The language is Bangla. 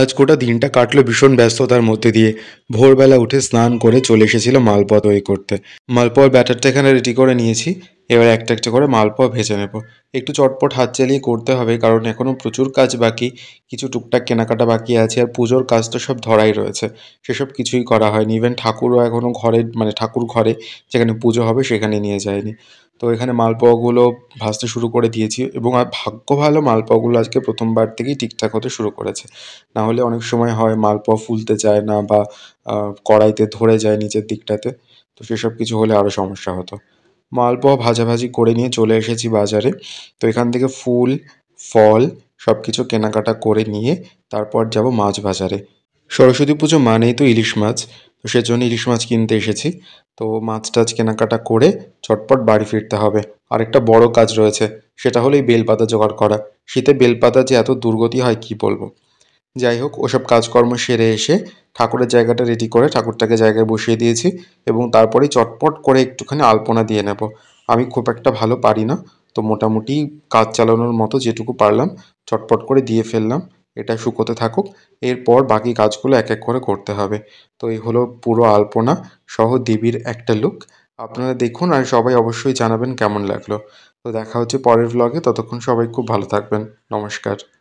আজ গোটা দিনটা কাটলো ভীষণ ব্যস্ততার মধ্যে দিয়ে। ভোরবেলা উঠে স্নান করে চলে এসেছিল মালপোয়া তৈরি করতে। মালপোয়ার ব্যাটারটা এখানে রেডি করে নিয়েছি। এবার একটা একটা করে মালপোয়া ভেজে নেব। একটু চটপট হাত চালিয়ে করতে হবে, কারণ এখনও প্রচুর কাজ বাকি, কিছু টুকটাক কেনাকাটা বাকি আছে, আর পুজোর কাজ তো সব ধরাই রয়েছে। সেসব কিছুই করা হয়নি। ইভেন ঠাকুরও এখনও ঘরে মানে ঠাকুর ঘরে, যেখানে পুজো হবে সেখানে নিয়ে যায়নি। তো এখানে মালপোয়াগুলো ভাজতে শুরু করে দিয়েছি, এবং আর ভাগ্য ভালো মালপোয়াগুলো আজকে প্রথমবার থেকেই ঠিকঠাক হতে শুরু করেছে। না হলে অনেক সময় হয় মালপোয়া ফুলতে চায় না, বা কড়াইতে ধরে যায় নিচের দিকটাতে, তো সেসব কিছু হলে আরও সমস্যা হতো। মালপোয়া ভাজাভাজি করে নিয়ে চলে এসেছি বাজারে। তো এখান থেকে ফুল, ফল সব কিছু কেনাকাটা করে নিয়ে তারপর যাব মাছ বাজারে। সরস্বতী পুজো মানেই তো ইলিশ মাছ, তো সেজন্য ইলিশ মাছ কিনতে এসেছি। তো মাছ টাছ কেনাকাটা করে চটপট বাড়ি ফিরতে হবে। আরেকটা বড় কাজ রয়েছে, সেটা হলো এই বেলপাতা জোগাড় করা। শীতে বেলপাতা যে এত দুর্গতি হয়, কি বলব? যাই হোক, ওসব কাজকর্ম সেরে এসে ঠাকুরের জায়গাটা রেডি করে ঠাকুরটাকে জায়গায় বসিয়ে দিয়েছি এবং তারপরেই চটপট করে একটুখানি আলপনা দিয়ে নেব। আমি খুব একটা ভালো পারি না, তো মোটামুটি কাজ চালানোর মতো যেটুকু পারলাম, চটপট করে দিয়ে ফেললাম। এটা শুকোতে থাকুক, এরপর বাকি কাজগুলো এক এক করে করতে হবে। তো এই হলো পুরো আলপনা সহ দেবীর একটা লুক আপনারা দেখুন আর সবাই অবশ্যই জানাবেন কেমন লাগল। তো দেখা হচ্ছে পরের ভ্লগে ততক্ষণ সবাই খুব ভালো থাকবেন। নমস্কার।